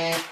Okay.